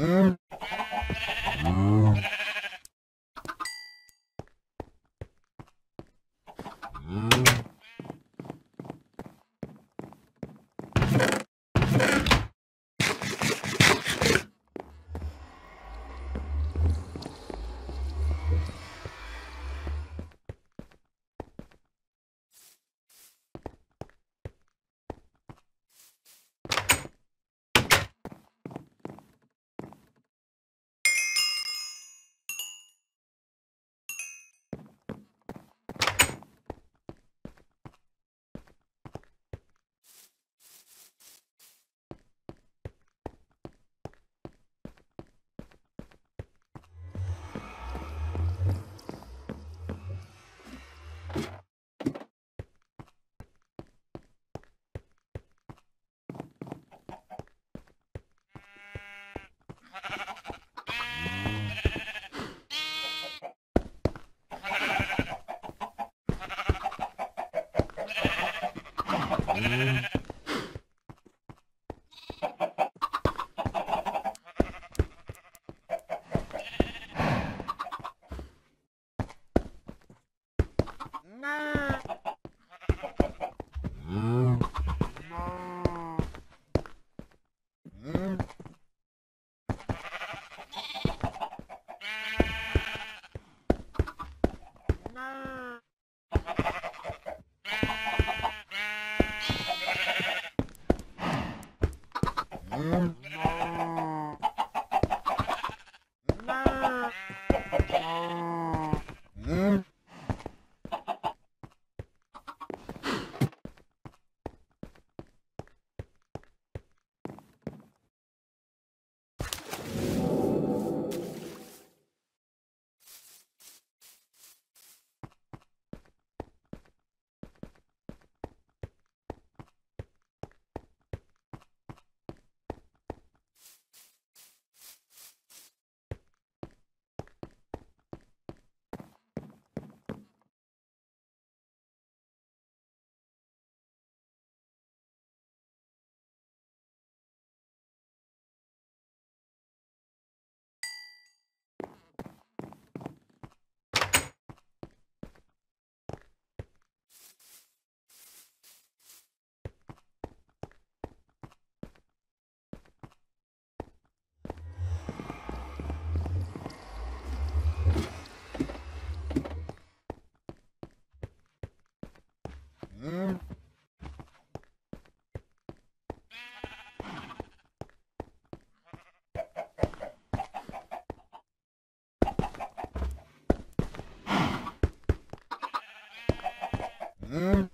Mm-hmm. Boom. Mm-mm.